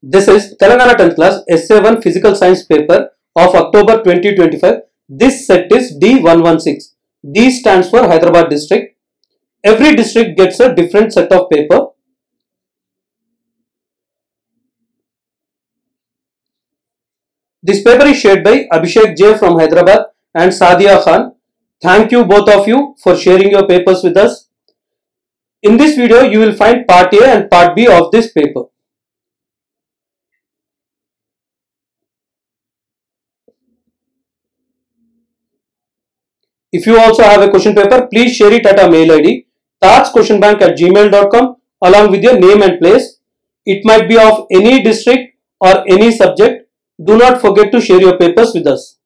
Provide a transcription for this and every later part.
This is Telangana 10th class SA1 Physical Science paper of October 2025. This set is D116. D stands for Hyderabad district. Every district gets a different set of paper. This paper is shared by Abhishek J from Hyderabad and Sadia Khan. Thank you both of you for sharing your papers with us. In this video, you will find part A and part B of this paper. If you also have a question paper, please share it at our mail ID tajsquestionbank at gmail.com along with your name and place. It might be of any district or any subject. Do not forget to share your papers with us.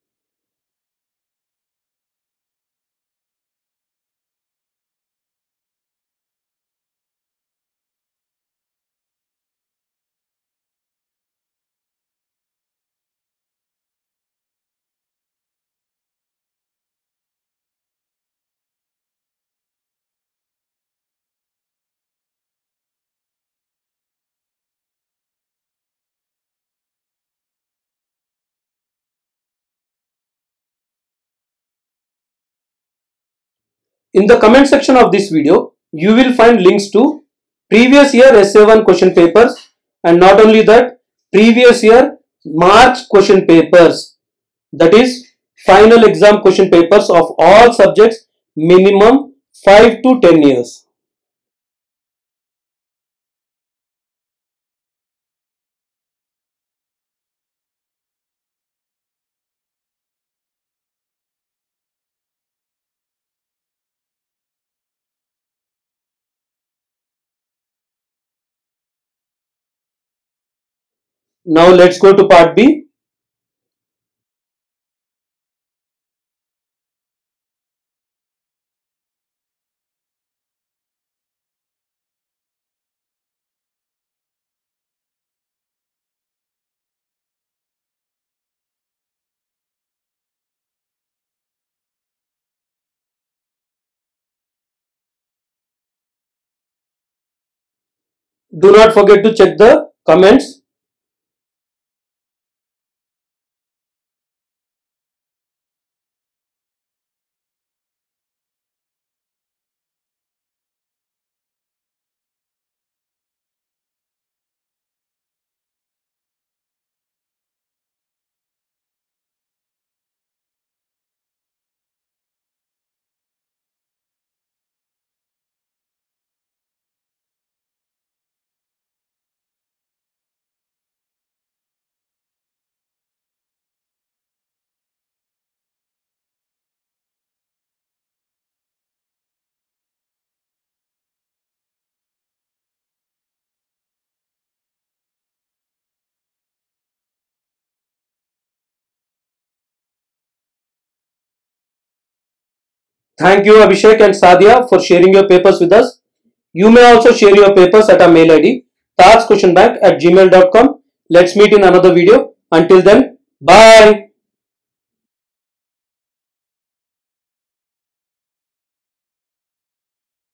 In the comment section of this video, you will find links to previous year SA1 question papers and not only that, previous year March question papers. That is final exam question papers of all subjects minimum 5 to 10 years. Now let's go to part B. Do not forget to check the comments. Thank you Abhishek and Sadia for sharing your papers with us. You may also share your papers at our mail ID tajsquestionbank at gmail.com. Let's meet in another video. Until then, bye.